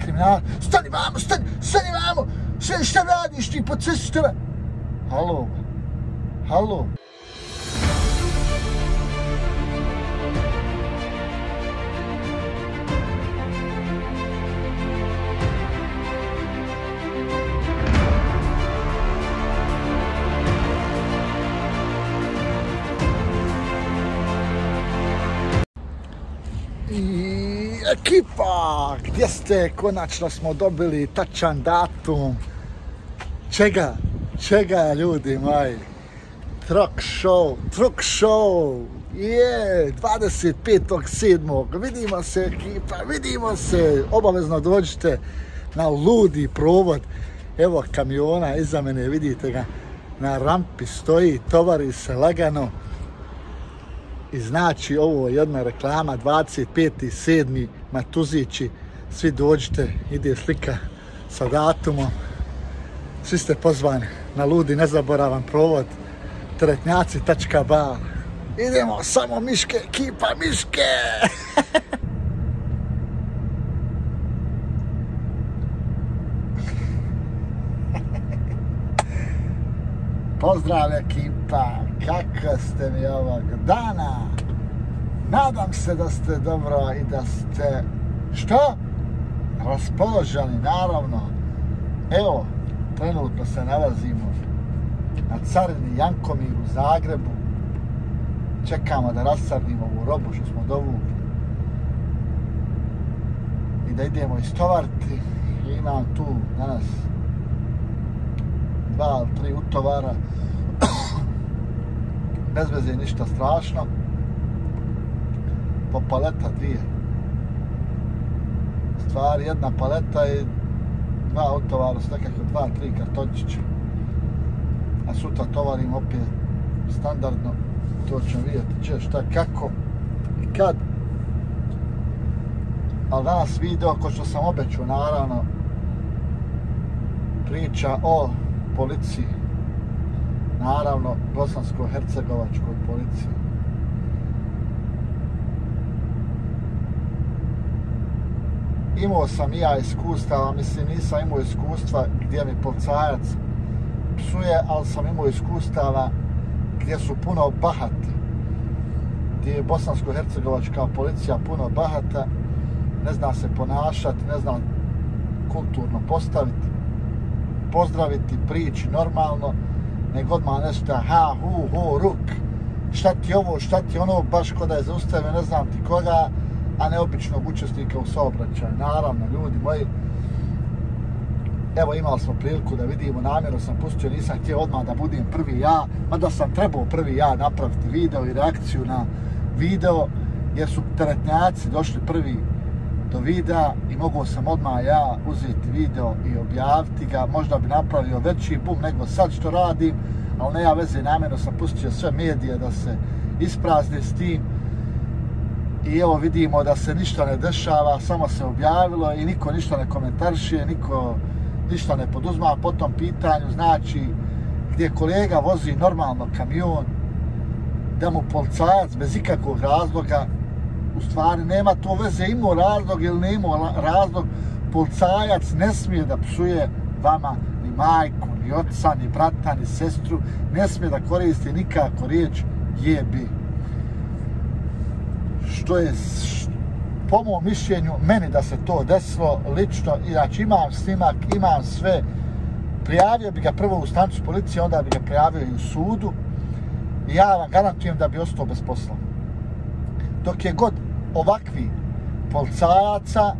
kriminal, stani vamo, stani, stani vamo, sve šta radiš ti po cesti, tebe. Halo, halo. I ekipa, gdje ste? Konačno smo dobili tačan datum. Čega? Čega, ljudi moji? Truck show, truck show. Je, 25.7. Vidimo se, ekipa, vidimo se. Obavezno dođite na ludi provod. Evo kamiona iza mene, vidite ga. Na rampi stoji, tovari se lagano. I znači ovo je jedna reklama 25.7. Matuzići, svi dođite, ide slika sa datumom. Svi ste pozvani na ludi nezaboravan provod teretnjaci.ba Idemo samo miške, ekipa miške! Pozdrav ekipa, kako ste mi ovog dana? Nadam se da ste dobro i da ste, što? Raspoloženi, naravno. Evo, trenutno se nalazimo na carini Jankomir u Zagrebu. Čekamo da rasarnimo ovu robu što smo dovukli. I da idemo istovariti. I imam tu danas dva ili tri utovara. Bez veze ništa strašno. Po paleta dvije. Stvari, jedna paleta i dva utovara s nekako dva, tri kartončića. A sutra tovarim opet standardno. To ćemo vidjeti če, šta, kako i kad. Ali danas video, ko što sam obećao, naravno, priča o policiji. Naravno, bosansko-hercegovačkoj policiji. Imao sam i ja iskustava, mislim nisam imao iskustva gdje mi policajac psuje, ali sam imao iskustava gdje su puno bahati. Gdje je bosansko-hercegovačka policija puno bahata, ne zna se ponašati, ne zna kulturno postaviti, pozdraviti, prići normalno, nego odmah nešto ha, hu, hu, ruk, šta ti ovo, šta ti ono, baš kod da je zaustavio, ne znam ti koga, a ne običnog učesnika u saobraćaju. Naravno, ljudi moji, evo imali smo priliku da vidimo, namjerno sam pustio, nisam htio odmah da budem prvi ja, mada sam trebao prvi ja napraviti video i reakciju na video, jer su teretnjaci došli prvi do videa i mogao sam odmah ja uzeti video i objaviti ga, možda bi napravio veći bum nego sad što radim, ali ne ja veze, namjerno sam pustio sve medije da se isprazne s tim, i evo vidimo da se ništa ne dešava, samo se objavilo i niko ništa ne komentariše, niko ništa ne poduzma. Po tom pitanju, znači gdje kolega vozi normalno kamion, da mu policajac bez ikakvog razloga, u stvari nema to veze, imao razlog ili ne imao razlog, policajac ne smije da psuje vama ni majku, ni oca, ni brata, ni sestru, ne smije da koristi nikako riječ jebi što je po mom mišljenju meni da se to desilo lično, znači imam snimak, imam sve, prijavio bi ga prvo u stancu policije, onda bi ga prijavio i u sudu i ja vam garantujem da bi ostao bez posla. Dok je god ovakvi policajaca,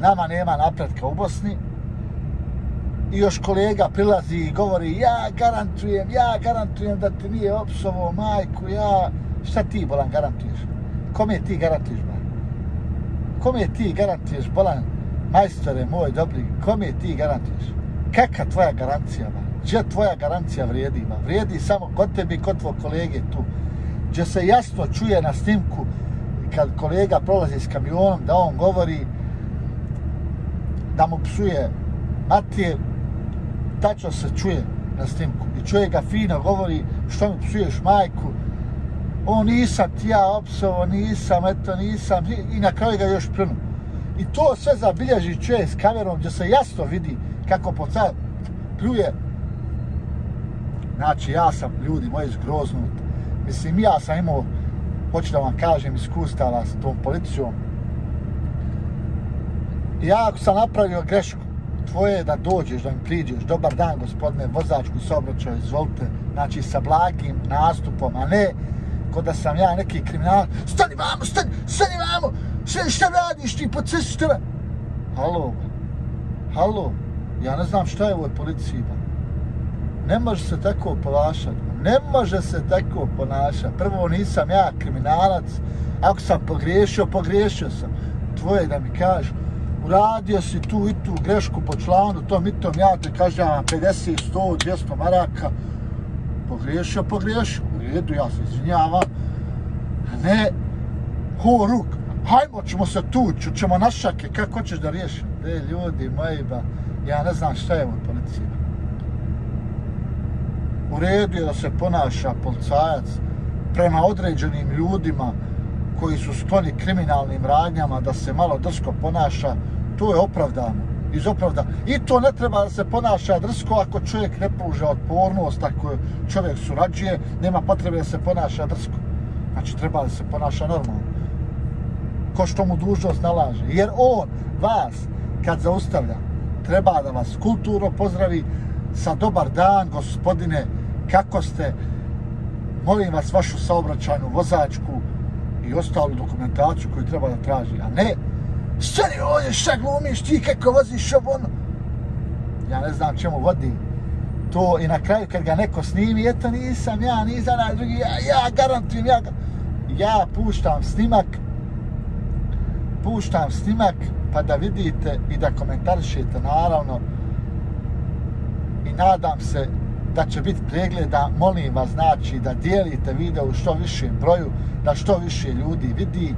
nama nema napretka u Bosni, i još kolega prilazi i govori ja garantujem, ja garantujem da ti nije opsovo majku, ja, šta ti bolan garantuješ? Kome ti garantiš, ba? Kome ti garantuješ, bolan, majstore moj, dobri, kome ti garantiš? Kaka tvoja garancija, ba? Gdje tvoja garancija vrijedi, ba? Vrijedi samo kod tebi kod tvoj kolege tu. Gdje se jasno čuje na snimku kad kolega prolazi s kamionom, da on govori da mu psuje Matije, tačno se čuje na snimku. I čuje ga fino, govori što mi psuješ majku, o nisam ti ja opsovo, nisam, eto nisam, i na kraju ga još prnu. I to sve zabilježi čuje s kamerom gdje se jasno vidi kako policajac pljuje. Znači, ja sam, ljudi moji, zgroznut. Mislim, ja sam imao, hoću da vam kažem, iskustava s tom policijom. Ja ako sam napravio grešku, tvoje je da dođeš, da mi priđeš, dobar dan gospodine, vozačku saobraćaj, izvolite, znači sa blagim nastupom, a ne kod da sam ja neki kriminal, stani vamo, stani, stani vamo, sve šta radiš ti po cesti, šta Halo, halo, ja ne znam šta je ovoj policiji, ba. Ne može se tako ponašati, ne može se tako ponašati. Prvo nisam ja kriminalac, ako sam pogriješio, pogriješio sam. Tvoje da mi kažu, uradio si tu i tu grešku po članu, tom i tom, ja te kažem 50, 100, 200 maraka, pogriješio, pogriješio, redu, ja se izvinjavam, ne, ho ruk, hajmo, ćemo se tući, ćemo našake, kako hoćeš da riješim? De, ljudi moji, ba, ja ne znam šta je od policije. U redu je da se ponaša policajac prema određenim ljudima koji su skloni kriminalnim radnjama, da se malo drsko ponaša, to je opravdano. Iz opravda. I to ne treba da se ponaša drsko ako čovjek ne pruža otpornost, ako čovjek surađuje, nema potrebe da se ponaša drsko. Znači, treba da se ponaša normalno. Ko što mu dužnost nalaže. Jer on, vas, kad zaustavlja, treba da vas kulturo pozdravi sa dobar dan, gospodine, kako ste, molim vas vašu saobraćajnu vozačku i ostalu dokumentaciju koju treba da traži, a ne stani ovdje, šta glumiš ti, kako voziš ovo ono. Ja ne znam čemu vodi. To i na kraju kad ga neko snimi, eto nisam ja, nisam onaj drugi, ja, ja garantujem, ja, ja puštam snimak, puštam snimak pa da vidite i da komentarišete naravno. I nadam se da će biti pregleda, molim vas znači da dijelite video u što višem broju, da što više ljudi vidi,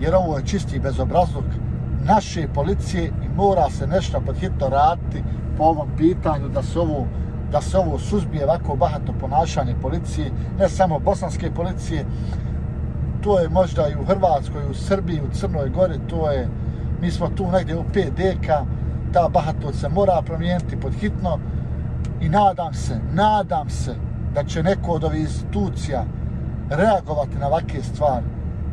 jer ovo je čisti bezobrazluk naše policije i mora se nešto podhitno raditi po ovom pitanju da se ovo da se ovo suzbije ovako bahato ponašanje policije, ne samo bosanske policije, to je možda i u Hrvatskoj, u Srbiji, u Crnoj Gori, to je, mi smo tu negdje u 5 deka, ta bahatost se mora promijeniti pod hitno i nadam se, nadam se da će neko od ovih institucija reagovati na ovakve stvari,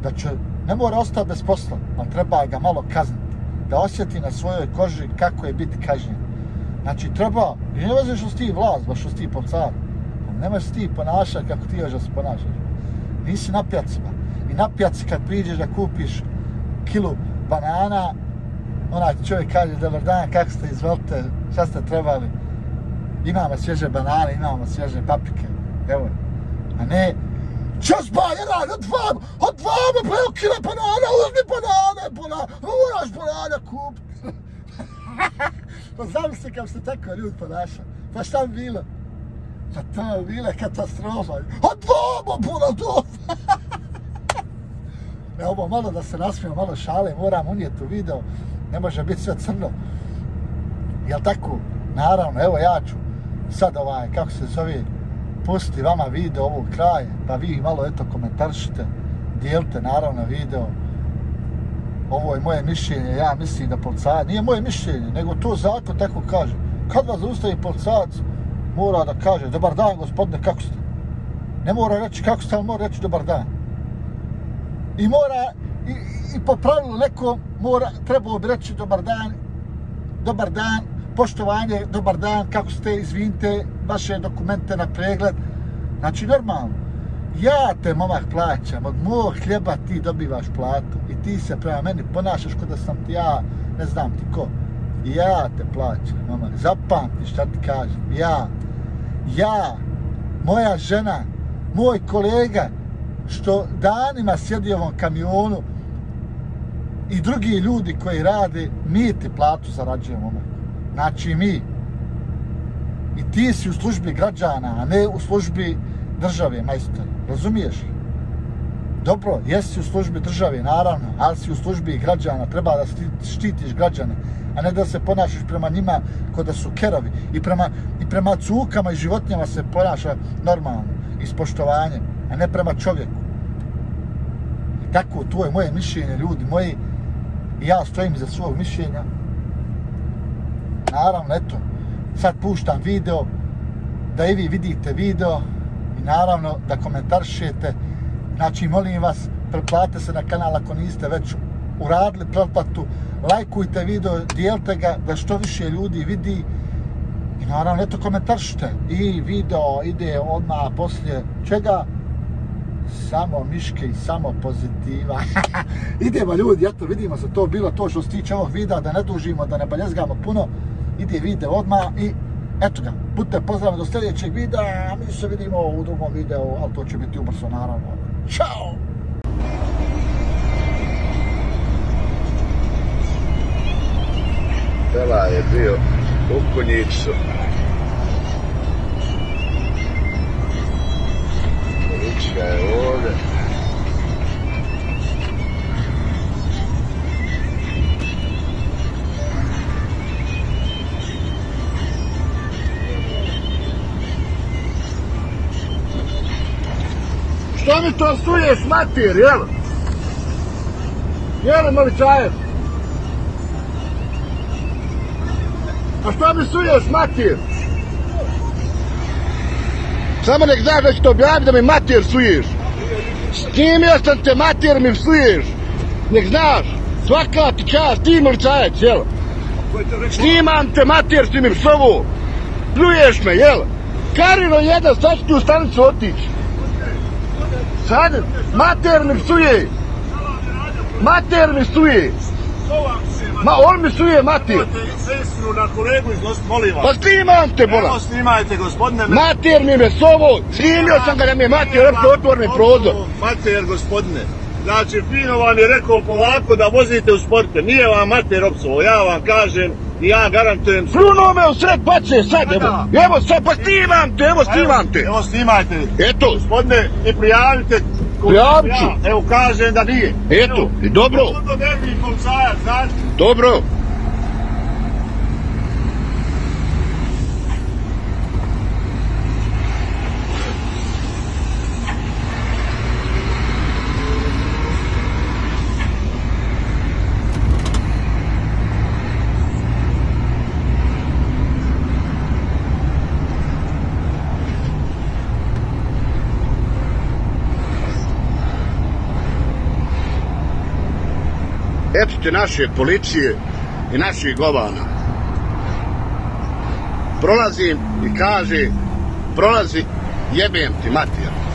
da će, ne mora ostati bez posla, ali treba ga malo kazniti, da osjeti na svojoj koži kako je biti kažnjen. Znači, treba, i ne veze što si ti vlast, baš što si ti poncar. Nemoj se ti ponašati kako ti još da se ponašaš. Nisi na pjacima. I na pjaci kad priđeš da kupiš kilu banana, onaj čovjek kaže, dobar dan, kako ste, izvolite, šta ste trebali? Imamo svježe banane, imamo svježe paprike, evo. A ne, Čas ba, jedan, od vam, od vam, pa evo kila banana, uzmi banane, banane, moraš banane kupiti. pa znam se kao se tako ljud ponaša. Pa šta bi bilo? Pa to je bila katastrofa. Od vama, puno to. Evo, malo da se nasmijem, malo šale, moram unijeti u video. Ne može biti sve crno. Jel tako? Naravno, evo ja ću sad ovaj, kako se zove, pustiti vama video ovog kraja, pa vi malo eto komentaršite, dijelite naravno video. Ovo je moje mišljenje, ja mislim da policajac, nije moje mišljenje, nego to zakon tako kaže. Kad vas zaustavi policajac, mora da kaže, dobar dan gospodine, kako ste? Ne mora reći kako ste, ali mora reći dobar dan. I mora, i, i po pravilu neko mora, trebao bi reći dobar dan, dobar dan, poštovanje, dobar dan, kako ste, izvinite, vaše dokumente na pregled. Znači, normalno, ja te, momak, plaćam, od mog hljeba ti dobivaš platu i ti se prema meni ponašaš kod da sam ti ja, ne znam ti ko. Ja te plaćam, momak, zapamti šta ti kažem, ja, ja, moja žena, moj kolega, što danima sjedi ovom kamionu i drugi ljudi koji rade, mi ti platu zarađujemo, momak. Znači mi. I ti si u službi građana, a ne u službi države, majstor. Razumiješ? Dobro, jesi u službi države, naravno, ali si u službi građana, treba da štitiš građane, a ne da se ponašaš prema njima kao da su kerovi. I prema, I prema cukama i životinjama se ponaša normalno, ispoštovanje, a ne prema čovjeku. I tako, to je moje mišljenje, ljudi moji. I ja stojim iza svog mišljenja. Naravno, eto, sad puštam video, da i vi vidite video i naravno da komentaršete. Znači, molim vas, pretplate se na kanal ako niste već uradili pretplatu, lajkujte video, dijelite ga da što više ljudi vidi i naravno, eto, komentaršite. I video ide odmah poslije čega? samo miške i samo pozitiva. Idemo ljudi, eto vidimo se to bilo to što se tiče ovog videa, da ne dužimo, da ne baljezgamo puno. Ide video odmah i eto ga, budite pozdravljeni do sljedećeg videa, a mi se vidimo u drugom videu, ali to će biti ubrzo naravno. Ćao! Tela je bio u konjicu. Polička je ovdje. Što mi to suješ mater, jel? Jel, Maličajev? A što mi suješ mater? Samo nek znaš da ću to objaviti da mi mater suješ. Snimio sam te mater mi suješ. Nek znaš. Svaka ti čast, ti Maličajev, jel? Snimam te mater si mi psovu. Pljuješ me, jel? Karino jedan, sad ću ti u stanicu otići. Sad, mater mi psuje. Mater mi psuje. Ma, on mi psuje, mater. Sestru na kolegu iz Gost, molim Pa snimam te, bola. Evo snimajte, gospodine. Mater mi me sovo, snimio sam ga da mi je mater repto otvorni prozor. Mater, gospodine. Znači, fino vam je rekao polako da vozite u sporte. Nije vam mater opsovo, ja vam kažem ja garantujem. Pluno me u sred pace, sad, evo. Evo, sad, pa snimam te, evo, snimam te. Evo snimajte. Eto, Gospodine, i prijavite. Prijavit ću. Ja, Evo kažem da nije. eto, i dobro, dobro. Eto naše policije i naših govana. Prolazim i kaže, prolazi, jebem ti matija.